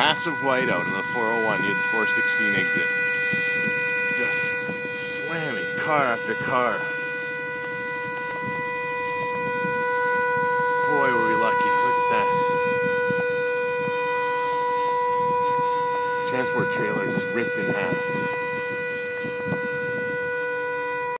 massive whiteout on the 401 near the 416 exit. Just slamming car after car. Boy, were we lucky. Look at that. Transport trailer just ripped in half.